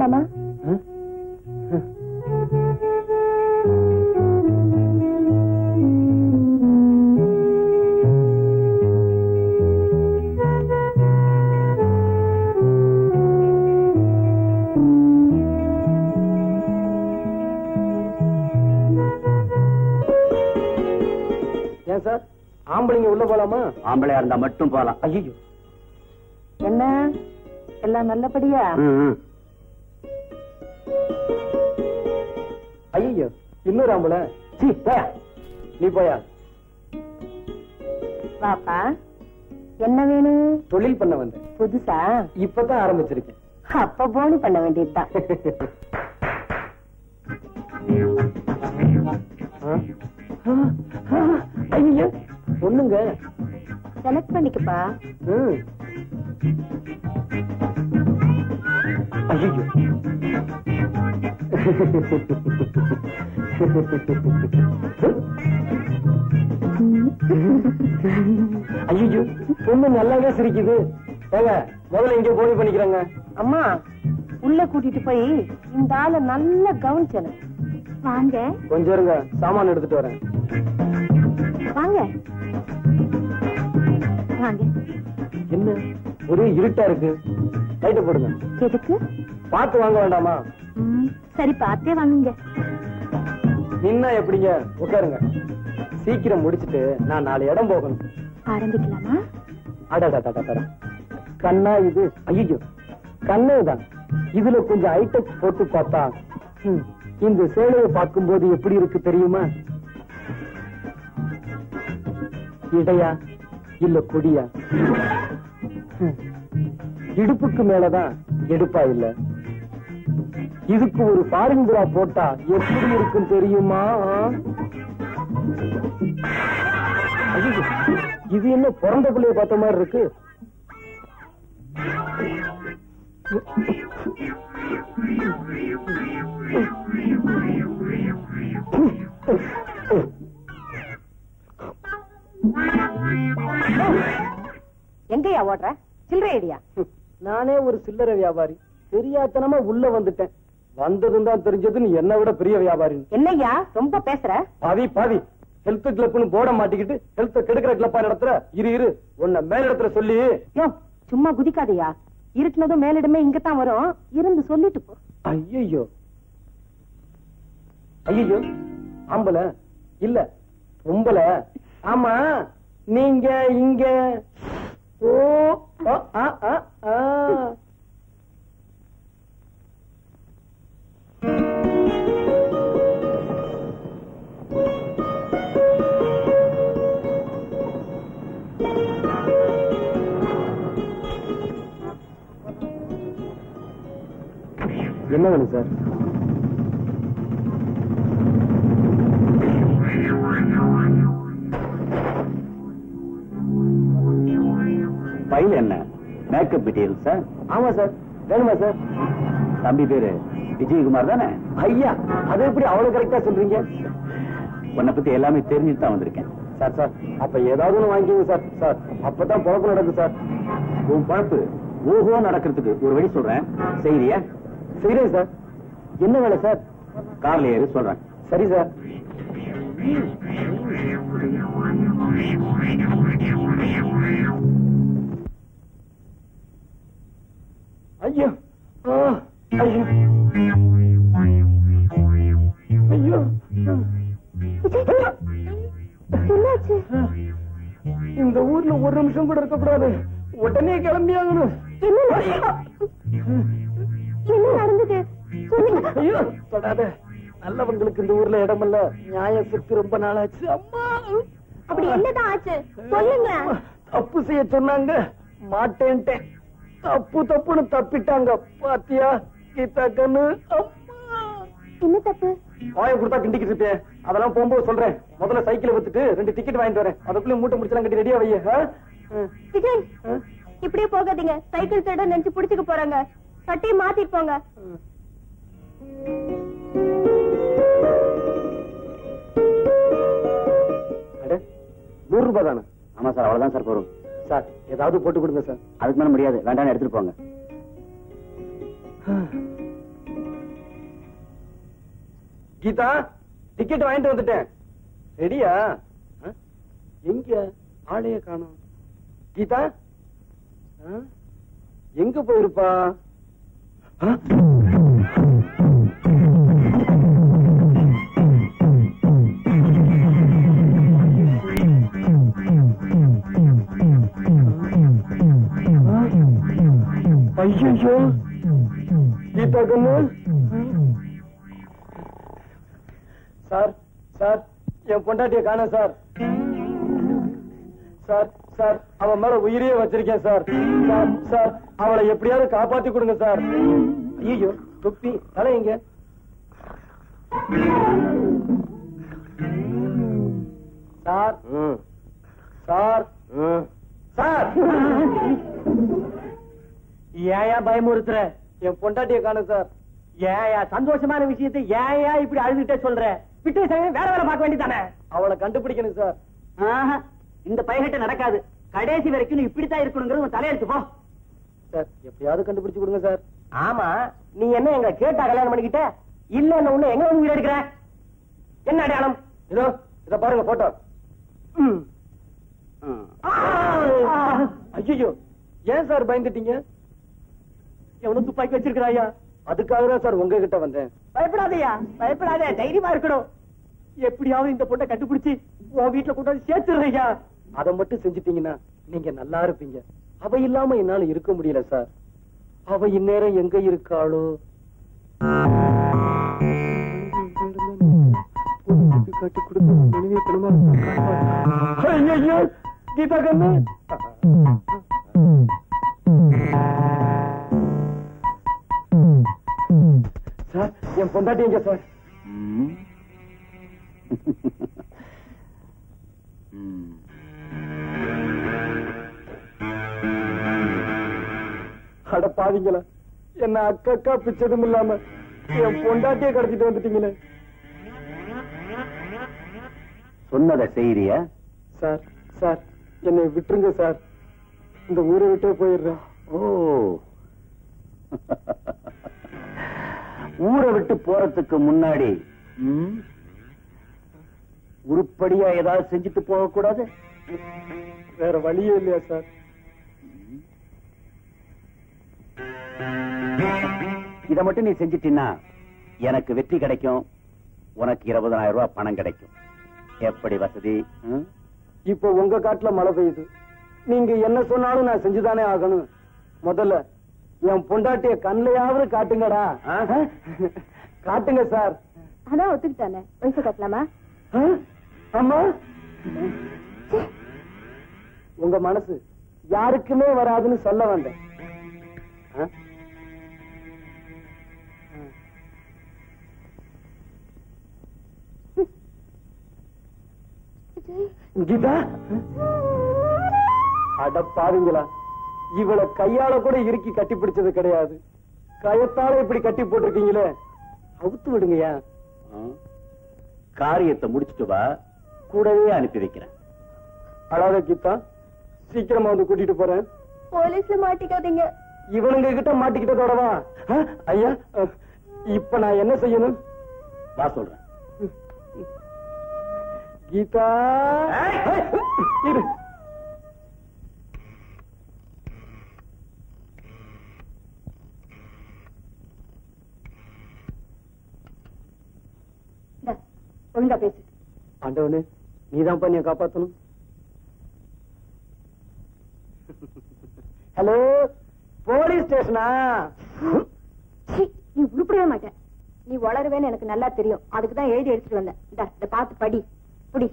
சாப்பிடலாமா ஏன் சார்? ஆம்பளைங்க உள்ள போலாமா? ஆம்பளையா இருந்தா மட்டும் போலாம். ஐயோ என்ன? எல்லாம் நல்லபடியா? ஐயோ இன்னொரு ஆம்பளை. சீ போயா நீ போயா? வாப்பா என்ன வேணும்? தொழில் பண்ண வந்தேன். புதுசா? இப்பதான் ஆரம்பிச்சிருக்கேன். அப்ப போனி பண்ண வேண்டியதுதான். ஐயோ பொண்ணுங்க செலக்ட் பண்ணிக்கப்பா. ம். ஐயோ ஐயோ பொண்ணு நல்லாவே சிரிக்குது. ஏங்க முதல்ல இங்க போய் பண்ணிக்கிறேங்க. அம்மா உள்ள கூட்டிட்டு போய் இந்த ஆளை நல்லா கவனிச்சணும் வாங்க. கொஞ்சம் இருங்க சாமான் எடுத்துட்டு வரேன். வாங்க. வாங்க. என்ன ஒரே இருட்டா இருக்கு? லைட்ட போடுங்க. எதுக்கு? பார்த்து வாங்க வேண்டாமா? சரி பார்த்தே வாங்குங்க. நின்னா எப்படிங்க? உட்காருங்க. சீக்கிரம் முடிச்சிட்டு நான் நாலு இடம் போகணும். ஆரம்பிக்கலாமா. கண்ணா இது. ஐயோ கண்ணேதான் இதுல கொஞ்சம் ஐட்டெக்ஸ் போட்டு பார்த்தா இந்த சேலையை பார்க்கும்போது எப்படி இருக்கு தெரியுமா? இடையா? இல்ல கொடியா? இடுப்புக்கு மேலதான் எடுப்பா இல்ல? இதுக்கு ஒரு புறா போட்டா எப்படி இருக்கும் தெரியுமா? இது என்ன பிறந்த பிள்ளைய பார்த்த மாதிரி இருக்கு? எங்கயா ஓடுற? சில்லறை ஐடியா? நானே ஒரு சில்லறை வியாபாரி. தெரியாத்தனமா உள்ள வந்துட்டேன். வந்ததும் தான் தெரிஞ்சது நீ என்ன விட பெரிய வியாபாரி என்னய்யா ரொம்ப பேசுற? பாவி பாவி. ஹெல்த் கிளப்னு போட மாட்டிக்கிட்டு ஹெல்த் கெடுக்கிற கிளப்பா நடத்துற? இரு இரு. உன்னை மேலிடத்துல சொல்லி. சும்மா குதிக்காதயா. இருட்டுனதும் மேலிடமே இங்கதான் வரும். இருந்து சொல்லிட்டு போ. ஐயோ ஐயோ ஆம்பள. இல்ல பொம்பளை. ஆமா நீங்க இங்க. ஓ ஆ, ஆ, ஆ, என்ன வேணும் சார்? ஃபைல் என்ன? மேக்கப் டீட்டெயில்ஸ் சார் ஆமா சார். வேணுமா சார்? தம்பி பேரு விஜயகுமார் தானே? ஐயா அது எப்படி அவ்வளவு கரெக்டா சொல்றீங்க? உன்னை பத்தி எல்லாமே தெரிஞ்சுட்டு தான் வந்திருக்கேன். சார் சார் அப்ப ஏதாவது ஒண்ணு வாங்கிக்கோங்க சார். சார் அப்பதான் குழப்பம் நடக்கும் சார். உன் பழப்பு ஓஹோ நடக்கிறதுக்கு ஒரு வழி சொல்றேன். செய்தியா? செய்றேன் சார். என்ன வேலை சார்? கார்ல ஏறு சொல்றேன். சரி சார். ஐயோ. இந்த ஊர்ல ஒரு நிமிஷம் கூட இருக்க கூடாது உடனே கிளம்பி ஐயோ தொடாத நல்லவங்களுக்கு இந்த ஊர்ல இடமல்ல. நியாயம் செத்து ரொம்ப நாளாச்சு. அம்மா. அப்படி என்னதான் ஆச்சு? சொல்லுங்க. தப்பு செய்ய சொன்னாங்க. மாட்டேன்ட்டேன். தப்பு தப்புன்னு தப்பிட்டாங்க. பாத்தியா கீதா கண்ணு? அம்மா. என்ன தப்பு? வாயை கொடுத்தா கிண்டிக்கிட்டு இருப்பேன் அதெல்லாம் போகும்போது சொல்றேன். முதல்ல சைக்கிளை வித்துட்டு ரெண்டு டிக்கெட் வாங்கிட்டு வரேன். அதுக்குள்ள மூட்டை முடிச்சலாம் கட்டி ரெடியா வைய. விஜய்? இப்படியே போகாதீங்க. சைக்கிள் திருட நினைச்சு புடிச்சுக்க போறாங்க. சட்டையை மாத்திட்டு போங்க. நூறு ரூபாய் தானே? ஆமா சார் அவ்வளவுதான் சார் போறோம். சார் ஏதாவது போட்டு கொடுங்க சார். அதுக்கு மேல முடியாது வேண்டாம் எடுத்துட்டு போங்க. கீதா டிக்கெட் வாங்கிட்டு வந்துட்டேன். ரெடியா? எங்க ஆளைய காணோம். கீதா? எங்க போயிருப்பா? ஐயோ கீதா கண்ணு சார் சார் என் பொண்டாட்டிய காண சார். சார் சார் அவன் மேல உயிரையே வச்சிருக்கேன் சார். சார் சார் அவளை எப்படியாவது காப்பாத்தி கொடுங்க சார். ஐயோ தொப்பி தலை எங்க? Sir sir. சார். ஏயா பயமுறுத்துற? என் பொண்டாட்டிய காண சார் ஏயா சந்தோஷமான விஷயத்தை ஏயா இப்படி அழுதுகிட்டே சொல்ற? விட்டு சரி, வேற வேலை பார்க்க வேண்டியதானே அவளை கண்டுபிடிக்கணும் சார் இந்த பையகிட்ட நடக்காது. கடைசி வரைக்கும் நீ இப்படித்தான் இருக்கணுங்கிறது உன் தலையெழுத்து போ. சார் எப்படியாவது கண்டுபிடிச்சு கொடுங்க சார் ஆமா நீ என்ன எங்க கேட்டா கல்யாணம் பண்ணிக்கிட்ட? இல்ல என்ன உன்ன எங்க வந்து எடுக்கிற? என்ன அடையாளம்? இதோ இத பாருங்க போட்டோ ஐயோ ஏன் சார் பயந்துட்டீங்க? எவனும் துப்பாக்கி வச்சிருக்கிறாயா? அதுக்காக தான் சார் உங்ககிட்ட வந்தேன். பயப்படாதயா பயப்படாத தைரியமா இருக்கணும். எப்படியாவது இந்த பொண்ணை கண்டுபிடிச்சு உன் வீட்டுல கொண்டு வந்து சேர்த்துறையா அதை மட்டும் செஞ்சுட்டீங்கன்னா நீங்க நல்லா இருப்பீங்க. அவ இல்லாம என்னால இருக்க முடியல சார். அவ இந்நேரம் எங்க இருக்காளோ? காட்டி கொடுத்து கீதா கண்ணு. பொண்டாட்டி எங்க சார் அட பாவிங்களா என்ன அக்கா அக்கா பிச்சதும் இல்லாம என் பொண்டாட்டியே கடத்திட்டு வந்துட்டீங்களே? சொன்னத செய்யறியா சார் சார் என்னை விட்டுருங்க சார். இந்த ஊரை விட்டே போயிடுறேன். ஓ. ஊரை விட்டு போறதுக்கு முன்னாடி உருப்படியா ஏதாவது செஞ்சுட்டு போக கூடாது வேற வழியே இல்லையா சார்? இத மட்டும் நீ செஞ்சிட்டின்னா எனக்கு வெற்றி கிடைக்கும். உனக்கு இருபதனாயிரம் ரூபாய் பணம் கிடைக்கும். எப்படி வசதி? இப்போ உங்க காட்டுல மழை பெய்யுது. நீங்க என்ன சொன்னாலும் நான் செஞ்சுதானே ஆகணும். முதல்ல என் பொண்டாட்டிய கண்ணையாவது காட்டுங்கடா. காட்டுங்க சார். அதான் ஒத்துக்கிட்டானே. வயசு கட்டலாமா? அம்மா? உங்க மனசு யாருக்குமே வராதுன்னு சொல்ல வந்தேன்? கீதா? அட பாருங்களா இவளை கையால கூட இறுக்கி கட்டி பிடிச்சது கிடையாது. கயத்தால இப்படி கட்டி போட்டிருக்கீங்களே அவுத்து விடுங்கய்யா. ஆ? காரியத்தை முடிச்சிட்டு வா கூடவே அனுப்பி வைக்கிறேன். அழாத கீதா சீக்கிரமா வந்து கூட்டிட்டு போறேன். போலீஸ்ல மாட்டிக்காதீங்க. இவனுங்க கிட்ட மாட்டிக்கிட்டதோடவா? ஐயா இப்ப நான் என்ன செய்யணும்? வா சொல்றேன். கீதா. ஒழுங்கா பேசு. ஆண்டவனே நீதான் பண்ணிய காப்பாத்தணும். ஹலோ போலீஸ் ஸ்டேஷனா சீ, நீ உருப்படவே மாட்டேன் நீ வளருவேன்னு எனக்கு நல்லா தெரியும். அதுக்கு தான் எழுதி எடுத்துட்டு வந்தேன். இந்தா இத பார்த்து படி. புடி.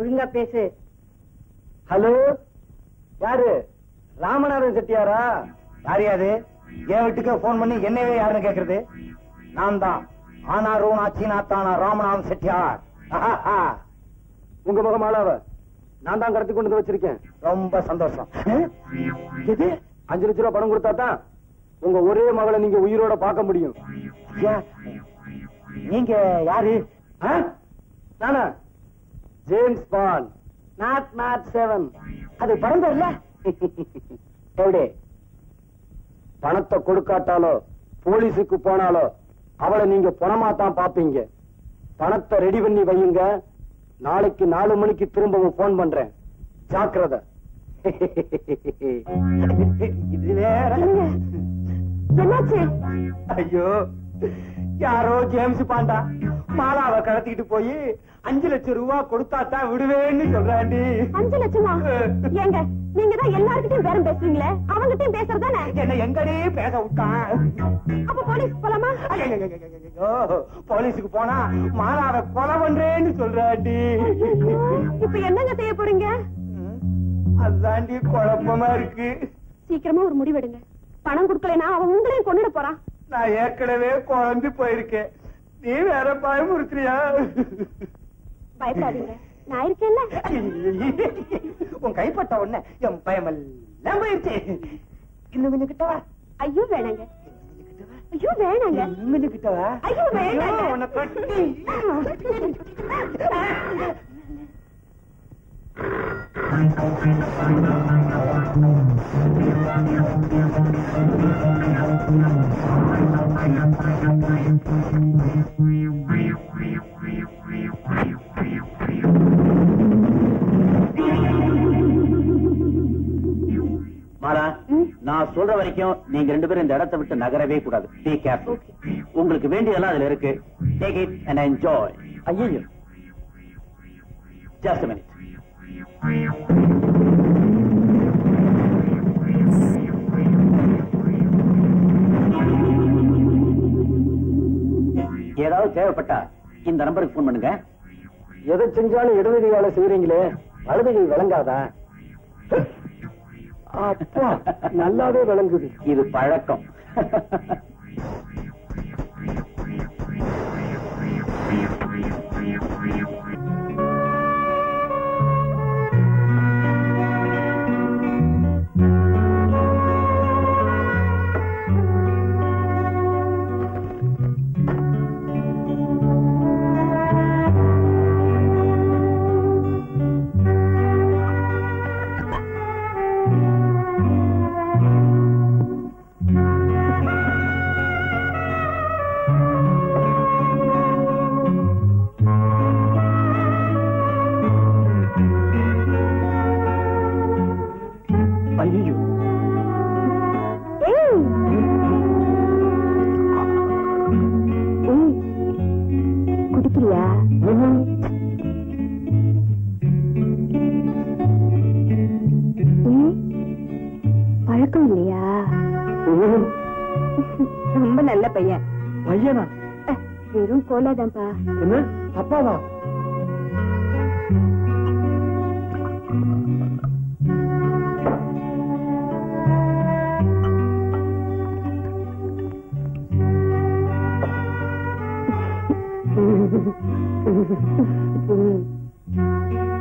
ஒழுங்கா பேசு. ஹலோ? யாரு? ராமநாதன் செட்டியாரா? யார் யாது? என் வீட்டுக்கு போன் பண்ணி என்னவே யாருன்னு கேக்குறது? நான் தான். ஆனா ரோனா சீனா தானா ராமநாதன் செட்டியார். உங்க முகம் ஆளாவ நான் தான் கடத்தி கொண்டு வந்து வச்சிருக்கேன். ரொம்ப சந்தோஷம். எது? அஞ்சு லட்ச ரூபாய் பணம் கொடுத்தா தான் உங்க ஒரே மகளை நீங்க உயிரோட பார்க்க முடியும். நீங்க யாரு? நானா? James Paul nought nought seven அது பிறந்தர்ல எப்படி பணத்தை கொடுக்காட்டாலோ போலீஸுக்கு போனாலோ அவளை நீங்க பணமா தான் பாப்பீங்க பணத்தை ரெடி பண்ணி வையுங்க. நாளைக்கு நாலு மணிக்கு திரும்பவும் போன் பண்றேன். ஜாக்கிரதை. ஐயோ யாரோ ஜேம்ஸ் பாண்டா. மாலாவை கடத்திக்கிட்டு போய் அஞ்சு லட்சம் ரூபாய் கொடுத்தா தான் விடுவேன்னு சொல்றாண்டி. அஞ்சு லட்சமா? ஏங்க நீங்க தான் எல்லார்கிட்டயும் பேரம் பேசுவீங்களே? அவங்கிட்டயும் பேசுறதானே என்ன எங்கடி பேச விட்டான் அப்ப போலீஸ் போலாமா? போலீஸுக்கு போனா மாலாவை கொலை பண்றேன்னு சொல்றாண்டி. இப்ப என்னங்க செய்ய போறீங்க? அதாண்டி குழப்பமா இருக்கு. சீக்கிரமா ஒரு முடிவெடுங்க. பணம் கொடுக்கலைன்னா அவன் உங்களையும் கொண்டுட போறான். நான் ஏற்கனவே குழம்பு போயிருக்கேன். நீ வேற பயமுறுத்துறியா பயப்படாதீங்க. நான் இருக்கேன்ல. உன் கைப்பட்ட உடனே என் பயமெல்லாம் போயிருச்சு. இன்னும் கொஞ்சம் கிட்ட வா. ஐயோ வேணாங்க. ஐயோ வேணாங்க. இன்னும் கொஞ்சம் கிட்ட வா. ஐயோ வேணாங்க. உன்னை கட்டி. மாலா நான் சொல்ற வரைக்கும் நீங்க ரெண்டு பேரும் இந்த இடத்தை விட்டு நகரவே கூடாது. பி கேர்ஃபுல் உங்களுக்கு வேண்டியதெல்லாம் அதுல இருக்கு. டேக் இட் அண்ட் என்ஜாய் ஐயோ ஜஸ்ட் மினிட் ஏதாவது தேவைப்பட்டா இந்த நம்பருக்கு போன் பண்ணுங்க. எதை செஞ்சாலும் இடதுகையால செய்யறீங்களே வலதுகை விளங்காதா? நல்லாவே விளங்குது. இது பழக்கம். பையன்? வெறும் கோலாதான்ப்பா. என்ன? அப்பாவா?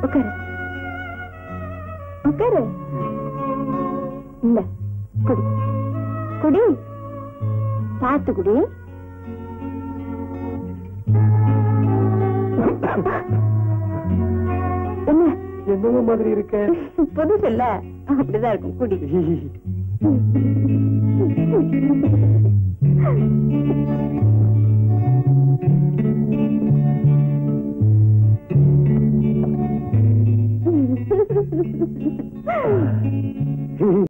உட்காரு உட்காரு இல்ல குடி. குடி. பார்த்து குடி. என்ன? என்னங்க மாதிரி இருக்க. புதுசு அப்படிதான் இருக்கும். குடி.